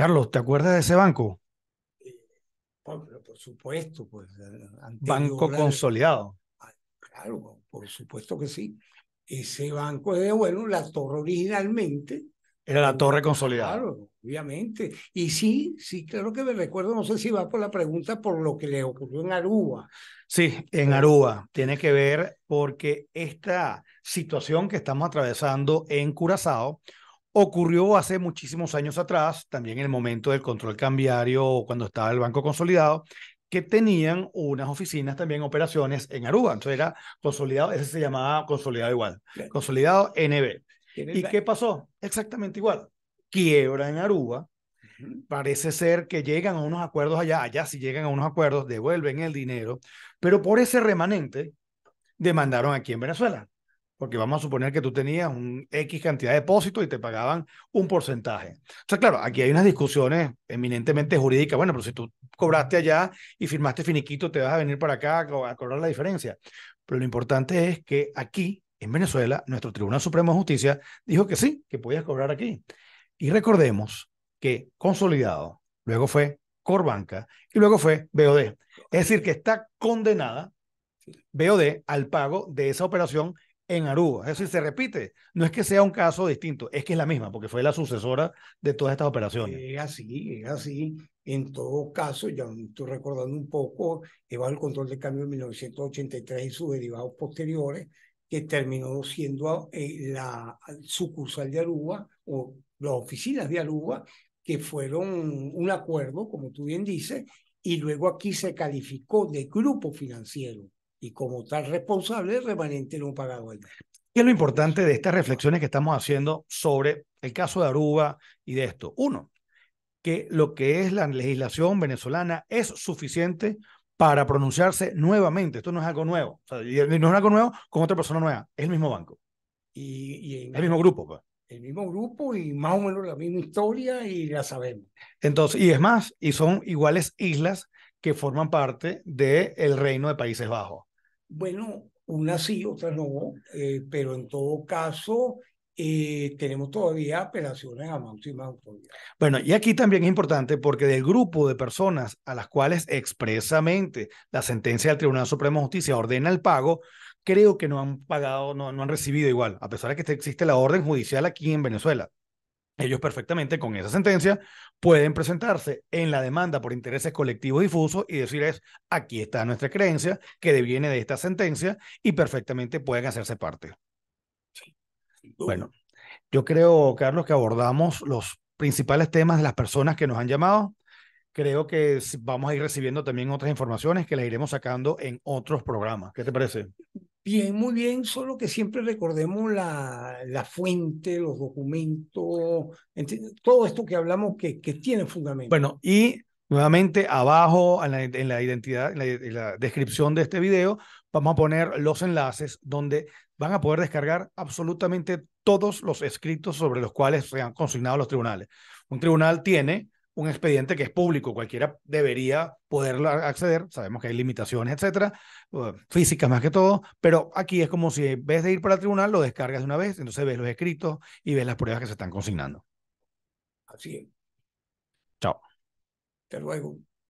Carlos, ¿te acuerdas de ese banco? Eh, por, por, supuesto, pues. Banco consolidado. claro, por supuesto que sí. Ese banco es, bueno, la torre originalmente. Era la torre consolidada. Claro, obviamente. Y sí, sí, claro que me recuerdo, no sé si va por la pregunta por lo que le ocurrió en Aruba. Sí, en Aruba. Tiene que ver porque esta situación que estamos atravesando en Curazao ocurrió hace muchísimos años atrás, también en el momento del control cambiario, cuando estaba el Banco Consolidado, que tenían unas oficinas también, operaciones en Aruba. Entonces era consolidado, ese se llamaba consolidado igual, consolidado NB. ¿Y qué pasó? Exactamente igual. Quiebra en Aruba. Parece ser que llegan a unos acuerdos allá, allá si llegan a unos acuerdos, devuelven el dinero, pero por ese remanente demandaron aquí en Venezuela porque vamos a suponer que tú tenías un X cantidad de depósito y te pagaban un porcentaje. O sea, claro, aquí hay unas discusiones eminentemente jurídicas. Bueno, pero si tú cobraste allá y firmaste finiquito, te vas a venir para acá a cobrar la diferencia. Pero lo importante es que aquí, en Venezuela, nuestro Tribunal Supremo de Justicia dijo que sí, que podías cobrar aquí. Y recordemos que consolidado, luego fue Corbanca y luego fue BOD. Es decir, que está condenada BOD al pago de esa operación en Aruba. Eso sí se repite. No es que sea un caso distinto, es que es la misma, porque fue la sucesora de todas estas operaciones. Es así, es así. En todo caso, ya estoy recordando un poco, bajo el control de cambio en 1983 y sus derivados posteriores, que terminó siendo eh, la sucursal de Aruba o las oficinas de Aruba, que fueron un acuerdo, como tú bien dices, y luego aquí se calificó de grupo financiero y como tal responsable el remanente no pagado el ¿Qué es lo importante de estas reflexiones que estamos haciendo sobre el caso de Aruba y de esto? Uno, que lo que es la legislación venezolana es suficiente para pronunciarse nuevamente. Esto no es algo nuevo. no es algo nuevo con otra persona nueva. Es el mismo banco. Y, y el mismo grupo. Pues. El mismo grupo y más o menos la misma historia y la sabemos. Entonces, y es más, y son iguales islas que forman parte del reino de Países Bajos. Bueno, unas sí, otras no, eh, pero en todo caso eh, tenemos todavía apelaciones a máxima autoridad. Bueno, y aquí también es importante porque del grupo de personas a las cuales expresamente la sentencia del Tribunal Supremo de Justicia ordena el pago, creo que no han pagado, no, no han recibido igual, a pesar de que existe la orden judicial aquí en Venezuela ellos perfectamente con esa sentencia pueden presentarse en la demanda por intereses colectivos difusos y decir es, aquí está nuestra creencia que deviene de esta sentencia y perfectamente pueden hacerse parte. Bueno, yo creo, Carlos, que abordamos los principales temas de las personas que nos han llamado. Creo que vamos a ir recibiendo también otras informaciones que las iremos sacando en otros programas. ¿Qué te parece? Bien, muy bien, solo que siempre recordemos la, la fuente, los documentos, todo esto que hablamos que, que tiene fundamento. Bueno, y nuevamente abajo en la, en la identidad, en la, descripción de este video, vamos a poner los enlaces donde van a poder descargar absolutamente todos los escritos sobre los cuales se han consignado los tribunales. Un tribunal tiene un expediente que es público, cualquiera debería poder acceder, sabemos que hay limitaciones, etcétera, uh, físicas más que todo, pero aquí es como si en vez de ir para el tribunal lo descargas de una vez, entonces ves los escritos y ves las pruebas que se están consignando. Así es. Chao. Hasta luego.